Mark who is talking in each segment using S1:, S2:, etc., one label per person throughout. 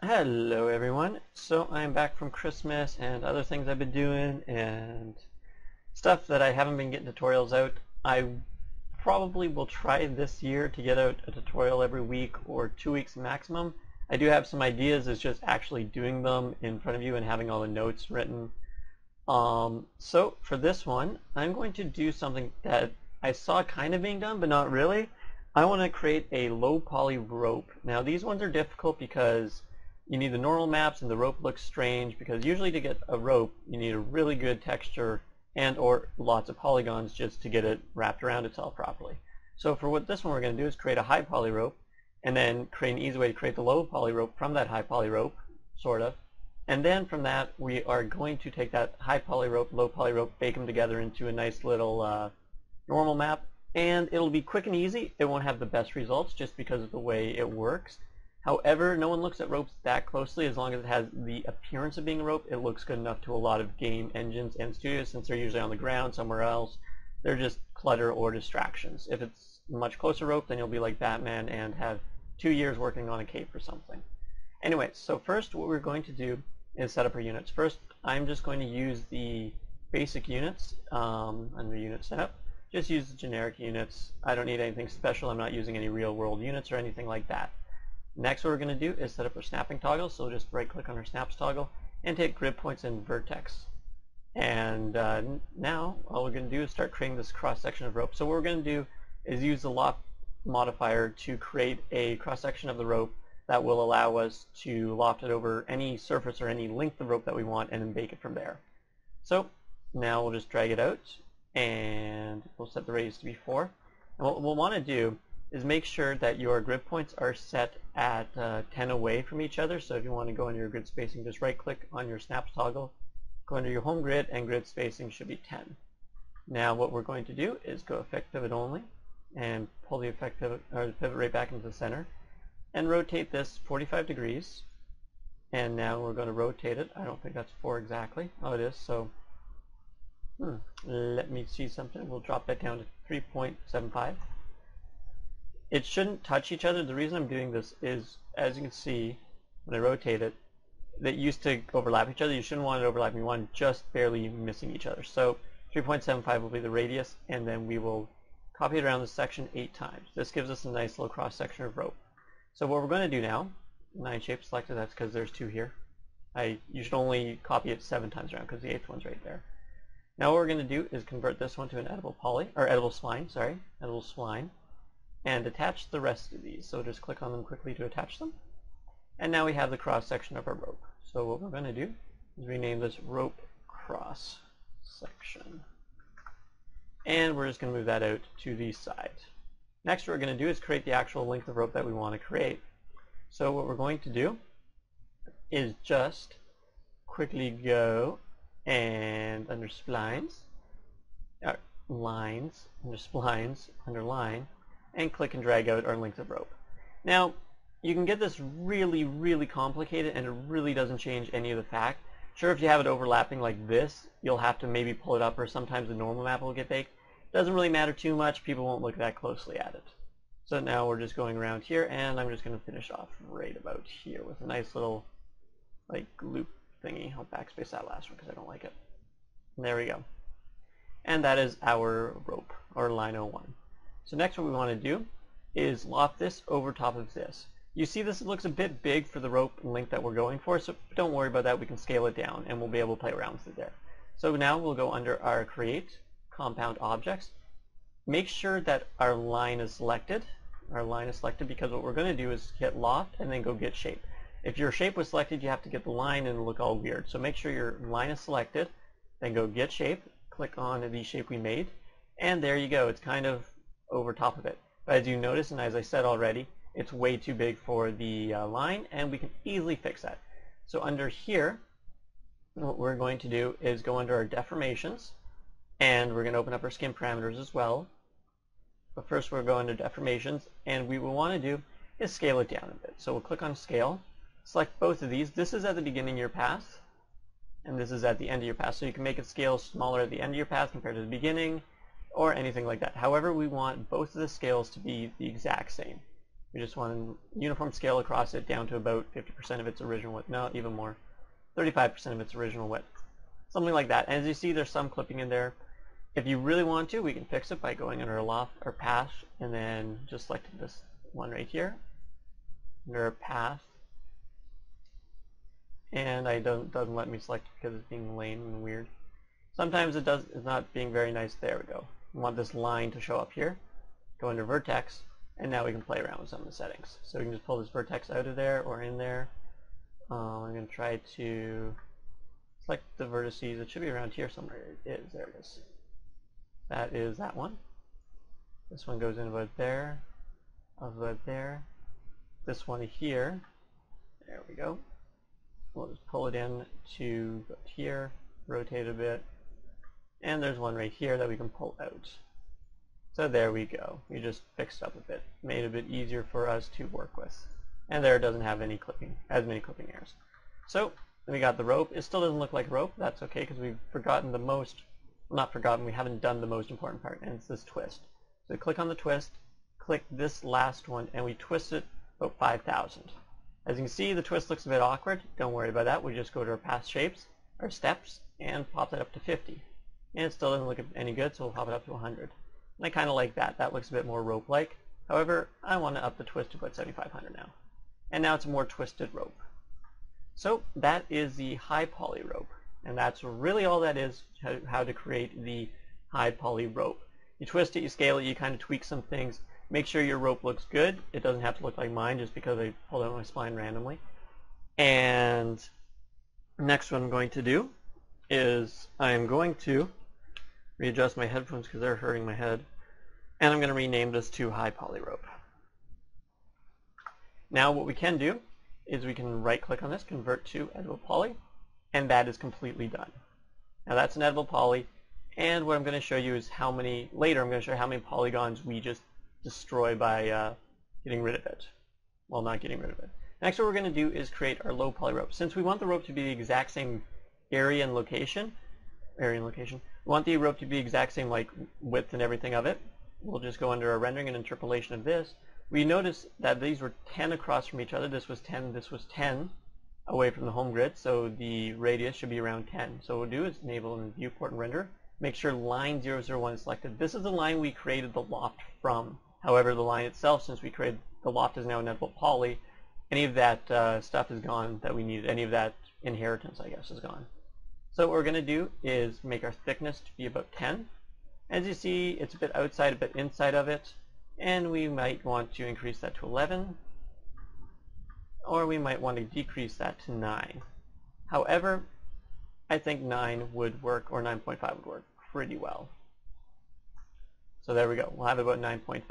S1: Hello everyone. So I'm back from Christmas and other things I've been doing and stuff that I haven't been getting tutorials out. I probably will try this year to get out a tutorial every week or two weeks maximum. I do have some ideas, it's just actually doing them in front of you and having all the notes written. Um, so for this one, I'm going to do something that I saw kind of being done, but not really. I want to create a low poly rope. Now these ones are difficult because you need the normal maps and the rope looks strange because usually to get a rope you need a really good texture and or lots of polygons just to get it wrapped around itself properly. So for what this one we're going to do is create a high poly rope and then create an easy way to create the low poly rope from that high poly rope, sort of. And then from that we are going to take that high poly rope, low poly rope, bake them together into a nice little uh, normal map and it'll be quick and easy. It won't have the best results just because of the way it works However, no one looks at ropes that closely as long as it has the appearance of being a rope. It looks good enough to a lot of game engines and studios since they're usually on the ground somewhere else. They're just clutter or distractions. If it's much closer rope, then you'll be like Batman and have two years working on a cape or something. Anyway, so first what we're going to do is set up our units. First, I'm just going to use the basic units um, under unit setup. Just use the generic units. I don't need anything special. I'm not using any real world units or anything like that. Next what we're going to do is set up our snapping toggle. So just right click on our snaps toggle and take grid points and vertex. And uh, now all we're going to do is start creating this cross section of rope. So what we're going to do is use the loft modifier to create a cross section of the rope that will allow us to loft it over any surface or any length of rope that we want and then bake it from there. So now we'll just drag it out and we'll set the radius to be 4. And what we'll want to do is make sure that your grid points are set at uh, 10 away from each other. So if you want to go into your grid spacing, just right click on your snaps toggle, go under your home grid, and grid spacing should be 10. Now what we're going to do is go affect pivot only and pull the affect pivot, or the pivot right back into the center and rotate this 45 degrees. And now we're going to rotate it. I don't think that's 4 exactly. Oh, it is. So hmm, let me see something. We'll drop that down to 3.75 it shouldn't touch each other. The reason I'm doing this is, as you can see, when I rotate it, that used to overlap each other. You shouldn't want it overlapping. You want just barely missing each other. So 3.75 will be the radius, and then we will copy it around the section eight times. This gives us a nice little cross section of rope. So what we're going to do now, nine shapes selected, that's because there's two here. I, you should only copy it seven times around because the eighth one's right there. Now what we're going to do is convert this one to an editable poly, or editable spline, sorry, editable spline and attach the rest of these. So just click on them quickly to attach them. And now we have the cross section of our rope. So what we're going to do is rename this rope cross section. And we're just going to move that out to the side. Next what we're going to do is create the actual length of rope that we want to create. So what we're going to do is just quickly go and under splines, uh, lines, under splines, under line, and click and drag out our length of rope. Now, you can get this really, really complicated and it really doesn't change any of the fact. Sure, if you have it overlapping like this, you'll have to maybe pull it up or sometimes the normal map will get baked. Doesn't really matter too much. People won't look that closely at it. So now we're just going around here and I'm just going to finish off right about here with a nice little like loop thingy. I'll backspace that last one because I don't like it. There we go. And that is our rope, or line 01. So next what we want to do is loft this over top of this. You see this looks a bit big for the rope length that we're going for, so don't worry about that. We can scale it down and we'll be able to play around with it there. So now we'll go under our Create, Compound Objects. Make sure that our line is selected. Our line is selected because what we're going to do is hit Loft and then go Get Shape. If your shape was selected, you have to get the line and it'll look all weird. So make sure your line is selected, then go Get Shape, click on the shape we made, and there you go. It's kind of over top of it. But as you notice, and as I said already, it's way too big for the uh, line, and we can easily fix that. So under here, what we're going to do is go under our deformations, and we're going to open up our skin parameters as well. But first we're going to deformations, and we will want to do is scale it down a bit. So we'll click on scale, select both of these. This is at the beginning of your path, and this is at the end of your path. So you can make it scale smaller at the end of your path compared to the beginning, or anything like that. However, we want both of the scales to be the exact same. We just want a uniform scale across it down to about 50% of its original width. No, even more. 35% of its original width. Something like that. And as you see, there's some clipping in there. If you really want to, we can fix it by going under loft or path and then just selecting this one right here under path. And I don't doesn't let me select because it's being lame and weird. Sometimes it does it's not being very nice. There we go. We want this line to show up here. Go under vertex and now we can play around with some of the settings. So we can just pull this vertex out of there or in there. Uh, I'm going to try to select the vertices. It should be around here somewhere. It is. There it is. That is that one. This one goes in about there, about there. This one here, there we go. We'll just pull it in to here, rotate a bit, and there's one right here that we can pull out. So there we go. We just fixed up a bit, made it a bit easier for us to work with. And there it doesn't have any clipping, as many clipping errors. So we got the rope. It still doesn't look like rope. That's okay because we've forgotten the most, well, not forgotten, we haven't done the most important part, and it's this twist. So click on the twist, click this last one, and we twist it about 5,000. As you can see, the twist looks a bit awkward. Don't worry about that. We just go to our path shapes, our steps, and pop that up to 50. And it still doesn't look any good, so we'll pop it up to 100. And I kind of like that. That looks a bit more rope-like. However, I want to up the twist to about 7500 now. And now it's a more twisted rope. So that is the high poly rope. And that's really all that is, how to create the high poly rope. You twist it, you scale it, you kind of tweak some things. Make sure your rope looks good. It doesn't have to look like mine just because I pulled out my spline randomly. And next what I'm going to do is I am going to readjust my headphones because they're hurting my head. And I'm going to rename this to High Poly Rope. Now what we can do is we can right click on this, convert to editable poly, and that is completely done. Now that's an editable poly, and what I'm going to show you is how many, later I'm going to show how many polygons we just destroy by uh, getting rid of it. Well, not getting rid of it. Next what we're going to do is create our low poly rope. Since we want the rope to be the exact same area and location, area and location, want the rope to be exact same like width and everything of it. We'll just go under a rendering and interpolation of this. We notice that these were 10 across from each other. This was 10, this was 10 away from the home grid, so the radius should be around 10. So what we'll do is enable in viewport and render. Make sure line 001 is selected. This is the line we created the loft from. However, the line itself, since we created the loft is now editable poly, any of that uh, stuff is gone that we needed. Any of that inheritance, I guess, is gone. So what we're going to do is make our thickness to be about 10. As you see, it's a bit outside, a bit inside of it. And we might want to increase that to 11. Or we might want to decrease that to 9. However, I think 9 would work, or 9.5 would work pretty well. So there we go. We'll have about 9.5.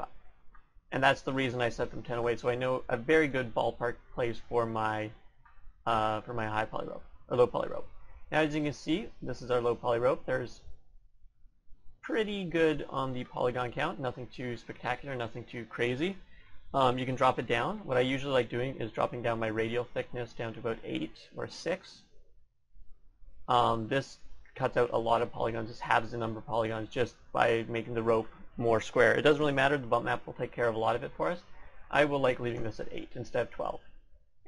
S1: And that's the reason I set them 10 away. So I know a very good ballpark place for my uh, for my high poly rope, or low poly rope. Now as you can see, this is our low poly rope. There's pretty good on the polygon count, nothing too spectacular, nothing too crazy. Um, you can drop it down. What I usually like doing is dropping down my radial thickness down to about 8 or 6. Um, this cuts out a lot of polygons, just halves the number of polygons just by making the rope more square. It doesn't really matter, the bump map will take care of a lot of it for us. I will like leaving this at 8 instead of 12.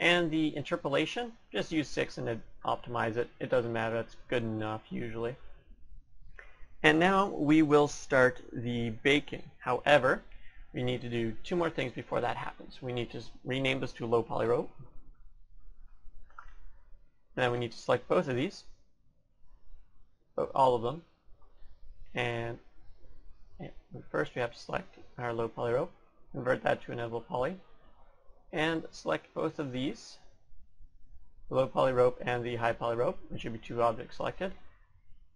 S1: And the interpolation, just use 6 and optimize it. It doesn't matter, that's good enough usually. And now we will start the baking. However, we need to do two more things before that happens. We need to rename this to low poly rope. Then we need to select both of these, oh, all of them. And first we have to select our low poly rope, convert that to an editable poly and select both of these, the low poly rope and the high poly rope, which should be two objects selected.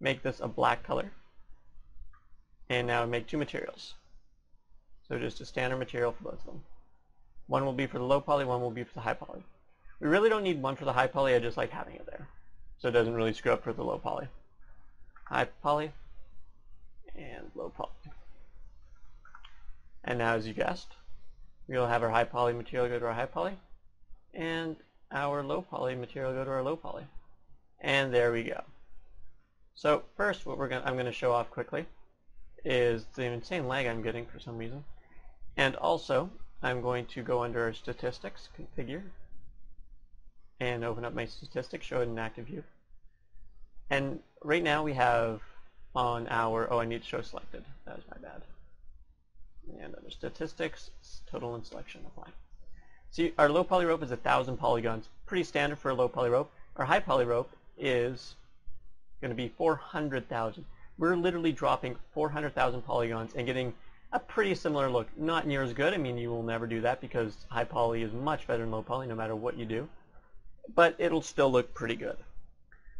S1: Make this a black color. And now make two materials. So just a standard material for both of them. One will be for the low poly, one will be for the high poly. We really don't need one for the high poly, I just like having it there. So it doesn't really screw up for the low poly. High poly and low poly. And now as you guessed, We'll have our high poly material go to our high poly, and our low poly material go to our low poly. And there we go. So first, what we're going I'm going to show off quickly is the insane lag I'm getting for some reason. And also, I'm going to go under our Statistics, Configure, and open up my statistics, show it in active view. And right now we have on our, oh I need to show selected, that was my bad. And under statistics, total and selection apply. See, our low poly rope is a thousand polygons, pretty standard for a low poly rope. Our high poly rope is going to be 400,000. We're literally dropping 400,000 polygons and getting a pretty similar look. Not near as good. I mean, you will never do that because high poly is much better than low poly no matter what you do. But it'll still look pretty good.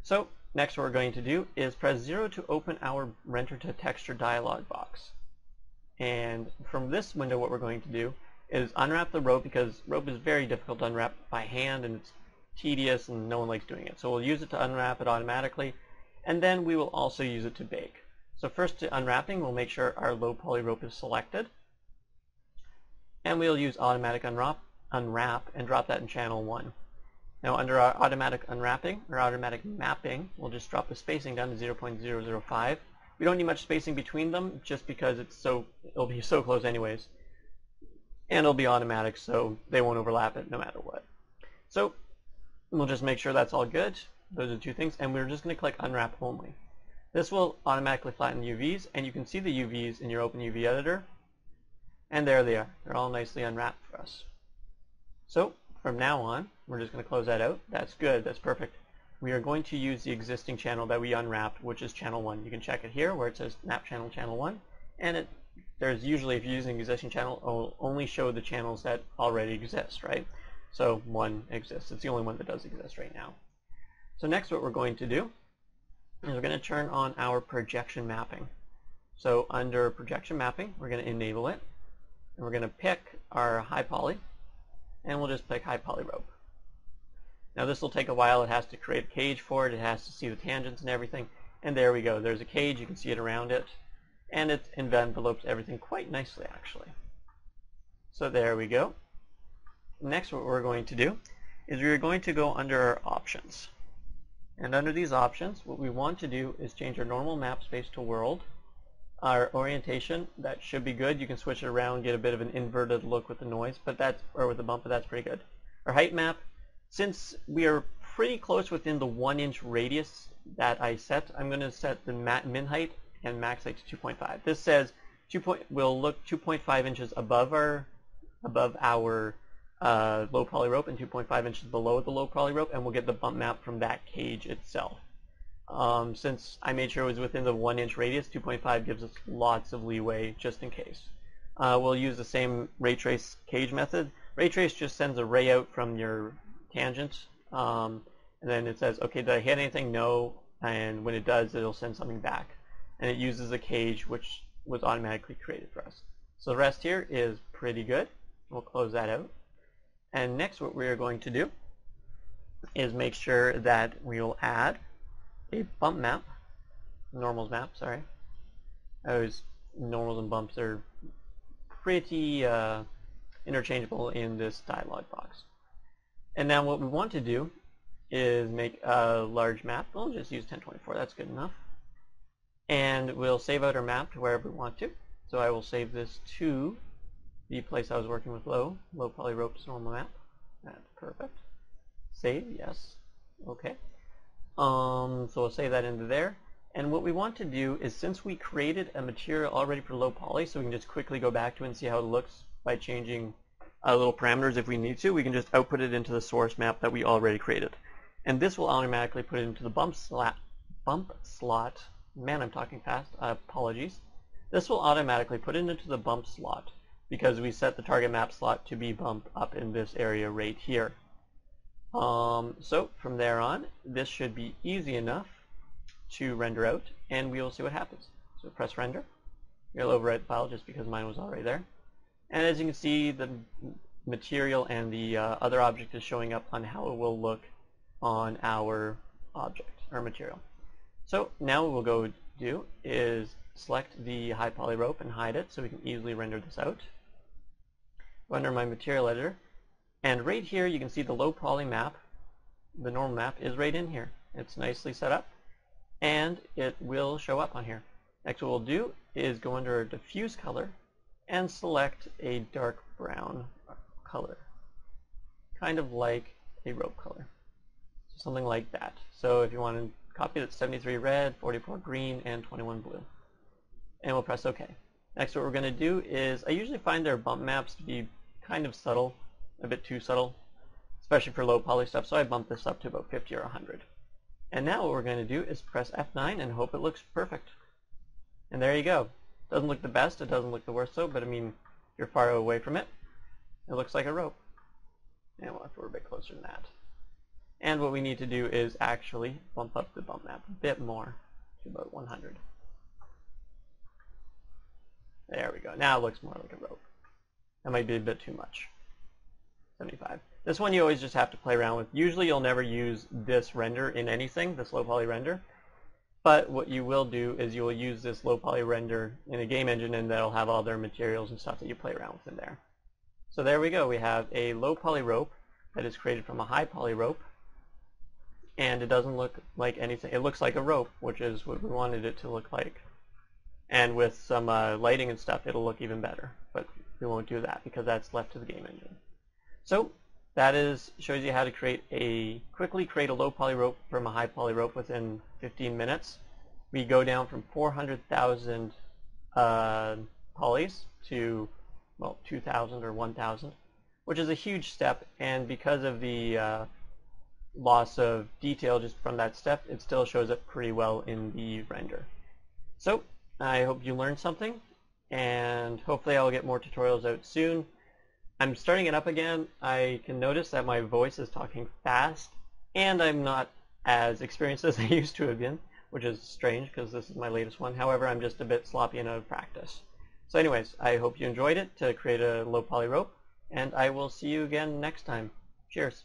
S1: So next what we're going to do is press 0 to open our render to texture dialog box. And from this window what we're going to do is unwrap the rope because rope is very difficult to unwrap by hand and it's tedious and no one likes doing it. So we'll use it to unwrap it automatically and then we will also use it to bake. So first to unwrapping we'll make sure our low poly rope is selected and we'll use automatic unwrap, unwrap and drop that in channel 1. Now under our automatic unwrapping or automatic mapping we'll just drop the spacing down to 0.005 we don't need much spacing between them just because it's so it'll be so close anyways. And it'll be automatic so they won't overlap it no matter what. So we'll just make sure that's all good. Those are two things. And we're just going to click Unwrap Only. This will automatically flatten the UVs and you can see the UVs in your Open UV editor. And there they are. They're all nicely unwrapped for us. So from now on, we're just going to close that out. That's good. That's perfect we are going to use the existing channel that we unwrapped, which is channel 1. You can check it here where it says map channel channel 1. And it, there's usually, if you're using existing channel, it will only show the channels that already exist, right? So 1 exists. It's the only one that does exist right now. So next what we're going to do is we're going to turn on our projection mapping. So under projection mapping, we're going to enable it. And we're going to pick our high poly. And we'll just pick high poly rope. Now this will take a while. It has to create a cage for it. It has to see the tangents and everything. And there we go. There's a cage. You can see it around it. And it envelopes everything quite nicely, actually. So there we go. Next, what we're going to do is we're going to go under our options. And under these options, what we want to do is change our normal map space to world. Our orientation, that should be good. You can switch it around, get a bit of an inverted look with the noise, but that's or with the bump, but that's pretty good. Our height map, since we are pretty close within the 1 inch radius that I set, I'm going to set the min height and max height to 2.5. This says 2 point, will look 2.5 inches above our above our uh, low poly rope and 2.5 inches below the low poly rope, and we'll get the bump map from that cage itself. Um, since I made sure it was within the 1 inch radius, 2.5 gives us lots of leeway just in case. Uh, we'll use the same ray trace cage method. Ray trace just sends a ray out from your tangent. Um, and then it says, okay, did I hit anything? No. And when it does, it'll send something back. And it uses a cage which was automatically created for us. So the rest here is pretty good. We'll close that out. And next what we are going to do is make sure that we will add a bump map, normals map, sorry. Those normals and bumps are pretty uh, interchangeable in this dialog box. And now what we want to do is make a large map. We'll just use 1024. That's good enough. And we'll save out our map to wherever we want to. So I will save this to the place I was working with low, low poly ropes normal map. That's perfect. Save, yes. Okay. Um, so we'll save that into there. And what we want to do is since we created a material already for low poly, so we can just quickly go back to it and see how it looks by changing uh, little parameters if we need to, we can just output it into the source map that we already created. And this will automatically put it into the bump slot. Bump slot. Man, I'm talking fast. Uh, apologies. This will automatically put it into the bump slot because we set the target map slot to be bumped up in this area right here. Um, so from there on, this should be easy enough to render out, and we will see what happens. So press render. You'll overwrite the file just because mine was already there. And as you can see, the material and the uh, other object is showing up on how it will look on our object, or material. So now what we'll go do is select the high poly rope and hide it so we can easily render this out. Go under my material editor, and right here you can see the low poly map, the normal map, is right in here. It's nicely set up, and it will show up on here. Next what we'll do is go under diffuse color and select a dark brown color, kind of like a rope color. So something like that. So if you want to copy that's 73 red, 44 green, and 21 blue. And we'll press OK. Next what we're going to do is, I usually find their bump maps to be kind of subtle, a bit too subtle, especially for low poly stuff, so I bump this up to about 50 or 100. And now what we're going to do is press F9 and hope it looks perfect. And there you go. Doesn't look the best, it doesn't look the worst though, but I mean, you're far away from it. It looks like a rope. And we'll have to a bit closer than that. And what we need to do is actually bump up the bump map a bit more to about 100. There we go. Now it looks more like a rope. That might be a bit too much. 75. This one you always just have to play around with. Usually you'll never use this render in anything, this low poly render. But what you will do is you will use this low poly render in a game engine and that'll have all their materials and stuff that you play around with in there. So there we go. We have a low poly rope that is created from a high poly rope. And it doesn't look like anything. It looks like a rope, which is what we wanted it to look like. And with some uh, lighting and stuff, it'll look even better. But we won't do that because that's left to the game engine. So that is shows you how to create a quickly create a low poly rope from a high poly rope within 15 minutes. We go down from 400,000 uh, polys to well 2,000 or 1,000, which is a huge step. And because of the uh, loss of detail just from that step, it still shows up pretty well in the render. So I hope you learned something, and hopefully I'll get more tutorials out soon. I'm starting it up again. I can notice that my voice is talking fast, and I'm not as experienced as I used to have been, which is strange because this is my latest one. However, I'm just a bit sloppy and out of practice. So anyways, I hope you enjoyed it to create a low poly rope, and I will see you again next time. Cheers.